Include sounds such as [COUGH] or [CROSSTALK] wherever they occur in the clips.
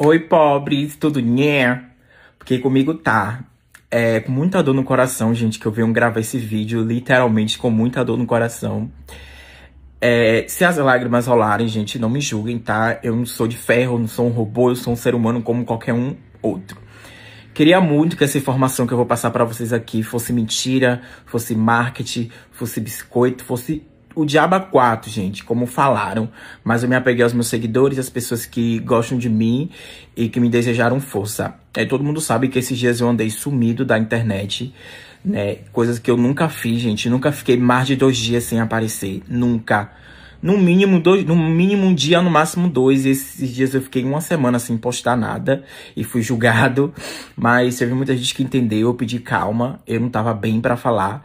Oi, pobres, tudo nhé? Porque comigo tá. É, com muita dor no coração, gente, que eu venho gravar esse vídeo, literalmente com muita dor no coração. É, se as lágrimas rolarem, gente, não me julguem, tá? Eu não sou de ferro, não sou um robô, eu sou um ser humano como qualquer um outro. Queria muito que essa informação que eu vou passar para vocês aqui fosse mentira, fosse marketing, fosse biscoito, fosse o Diaba 4, gente, como falaram. Mas eu me apeguei aos meus seguidores, às pessoas que gostam de mim e que me desejaram força. É, todo mundo sabe que esses dias eu andei sumido da internet, né? Coisas que eu nunca fiz, gente. Nunca fiquei mais de dois dias sem aparecer. Nunca no mínimo dois, no mínimo um dia, no máximo dois. E esses dias eu fiquei uma semana sem postar nada e fui julgado. [LAUGHS] Mas teve muita gente que entendeu, eu pedi calma, eu não tava bem para falar.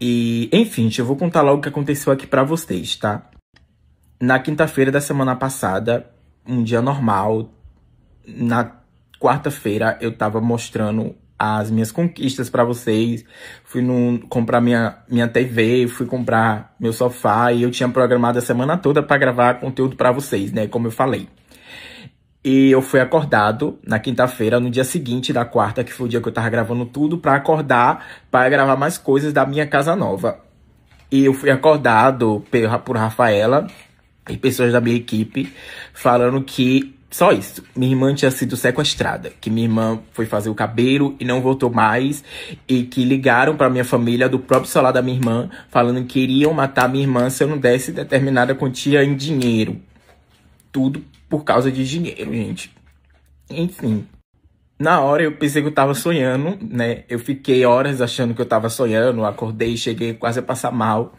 E, enfim, eu vou contar logo o que aconteceu aqui para vocês, tá? Na quinta-feira da semana passada, um dia normal, na quarta-feira eu tava mostrando as minhas conquistas para vocês. Fui no, comprar minha, minha TV, fui comprar meu sofá e eu tinha programado a semana toda para gravar conteúdo para vocês, né? Como eu falei. E eu fui acordado na quinta-feira, no dia seguinte da quarta, que foi o dia que eu tava gravando tudo, para acordar, para gravar mais coisas da minha casa nova. E eu fui acordado por Rafaela e pessoas da minha equipe falando que só isso. Minha irmã tinha sido sequestrada, que minha irmã foi fazer o cabelo e não voltou mais, e que ligaram para minha família do próprio celular da minha irmã, falando que iriam matar minha irmã se eu não desse determinada quantia em dinheiro. Tudo por causa de dinheiro, gente. Enfim. Na hora eu pensei que eu tava sonhando, né? Eu fiquei horas achando que eu tava sonhando, acordei, cheguei quase a passar mal.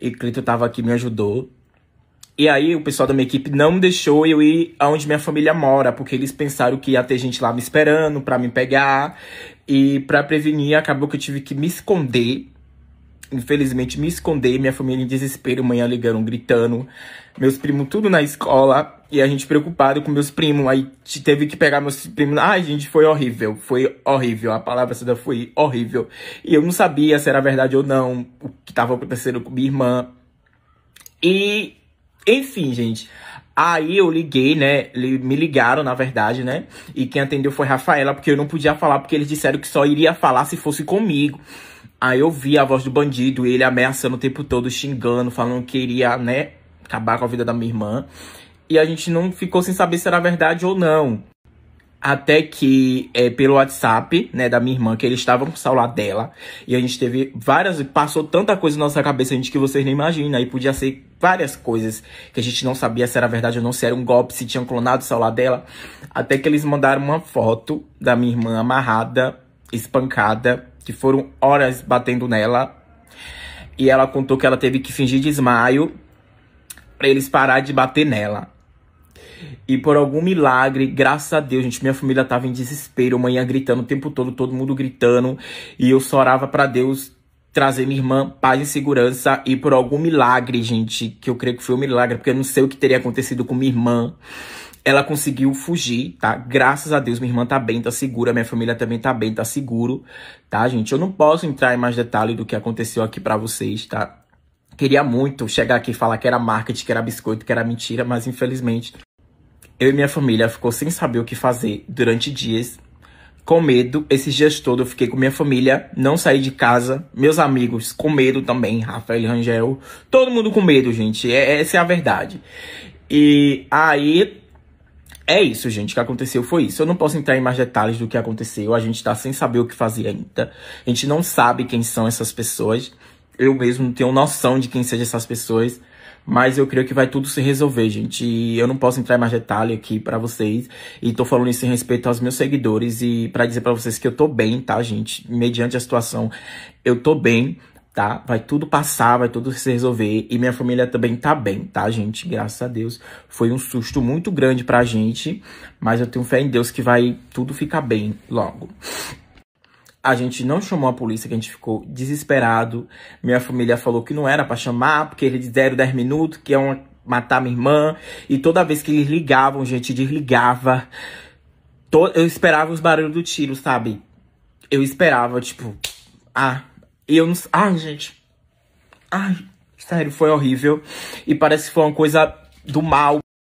E Clito tava aqui, me ajudou. E aí o pessoal da minha equipe não deixou eu ir aonde minha família mora, porque eles pensaram que ia ter gente lá me esperando para me pegar. E para prevenir, acabou que eu tive que me esconder. Infelizmente, me esconder, minha família em desespero, manhã ligando, gritando. Meus primos tudo na escola. E a gente preocupado com meus primos. Aí teve que pegar meus primos. Ai, gente, foi horrível. Foi horrível. A palavra toda foi horrível. E eu não sabia se era verdade ou não o que estava acontecendo com minha irmã. E enfim, gente. Aí eu liguei, né? Me ligaram, na verdade, né? E quem atendeu foi Rafaela, porque eu não podia falar, porque eles disseram que só iria falar se fosse comigo. Aí eu vi a voz do bandido, ele ameaçando o tempo todo, xingando, falando que iria, né, acabar com a vida da minha irmã. E a gente não ficou sem saber se era verdade ou não. Até que, é, pelo WhatsApp, né, da minha irmã, que eles estavam com o celular dela. E a gente teve várias. Passou tanta coisa na nossa cabeça, gente, que vocês nem imaginam. Aí podia ser várias coisas que a gente não sabia se era verdade ou não, se era um golpe, se tinham clonado o celular dela. Até que eles mandaram uma foto da minha irmã amarrada, espancada, que foram horas batendo nela. E ela contou que ela teve que fingir desmaio para eles parar de bater nela. E por algum milagre, graças a Deus, gente, minha família tava em desespero, manhã gritando o tempo todo, todo mundo gritando, e eu só orava para Deus trazer minha irmã paz e segurança e por algum milagre, gente, que eu creio que foi um milagre, porque eu não sei o que teria acontecido com minha irmã. Ela conseguiu fugir, tá? Graças a Deus, minha irmã tá bem, tá segura, minha família também tá bem, tá seguro, tá, gente? Eu não posso entrar em mais detalhes do que aconteceu aqui para vocês, tá? Queria muito chegar aqui e falar que era marketing, que era biscoito, que era mentira, mas infelizmente eu e minha família ficou sem saber o que fazer durante dias, com medo. Esses dias todos eu fiquei com minha família, não saí de casa. Meus amigos com medo também, Rafael e Rangel. Todo mundo com medo, gente. É, essa é a verdade. E aí, é isso, gente. O que aconteceu foi isso. Eu não posso entrar em mais detalhes do que aconteceu. A gente tá sem saber o que fazer ainda. A gente não sabe quem são essas pessoas. Eu mesmo não tenho noção de quem sejam essas pessoas. Mas eu creio que vai tudo se resolver, gente. E eu não posso entrar em mais detalhe aqui para vocês. E tô falando isso em respeito aos meus seguidores e para dizer para vocês que eu tô bem, tá, gente? Mediante a situação, eu tô bem, tá? Vai tudo passar, vai tudo se resolver. E minha família também tá bem, tá, gente? Graças a Deus. Foi um susto muito grande pra gente. Mas eu tenho fé em Deus que vai tudo ficar bem logo. A gente não chamou a polícia, que a gente ficou desesperado. Minha família falou que não era para chamar, porque eles deram 10 minutos, que iam matar minha irmã. E toda vez que eles ligavam, gente, desligava. Eu esperava os barulhos do tiro, sabe? Eu esperava, tipo. Ah, eu não. Ai, gente. Ai, sério, foi horrível. E parece que foi uma coisa do mal.